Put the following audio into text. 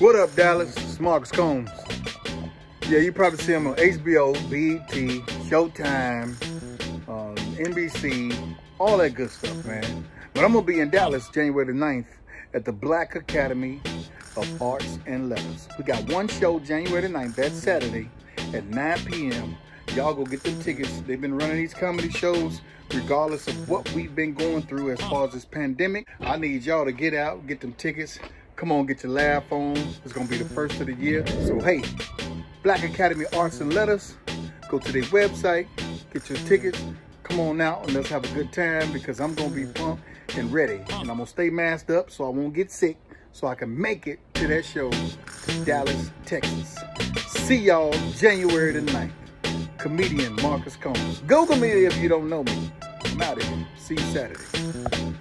What up, Dallas? It's Marcus Combs. Yeah, you probably see him on HBO, BET, Showtime, um, NBC, all that good stuff, man. But I'm gonna be in Dallas January the 9th at the Black Academy of Arts and Letters. We got one show January the 9th, that's Saturday at 9 p.m. Y'all go get them tickets. They've been running these comedy shows regardless of what we've been going through as far as this pandemic. I need y'all to get out, get them tickets. Come on, get your laugh on. It's gonna be the first of the year. So hey, Black Academy Arts and Letters. Go to their website, get your tickets. Come on out and let's have a good time because I'm gonna be pumped and ready. And I'm gonna stay masked up so I won't get sick so I can make it to that show to Dallas, Texas. See y'all January the 9th. Comedian Marcus Combs. Google me if you don't know me. I'm out of here. See you Saturday.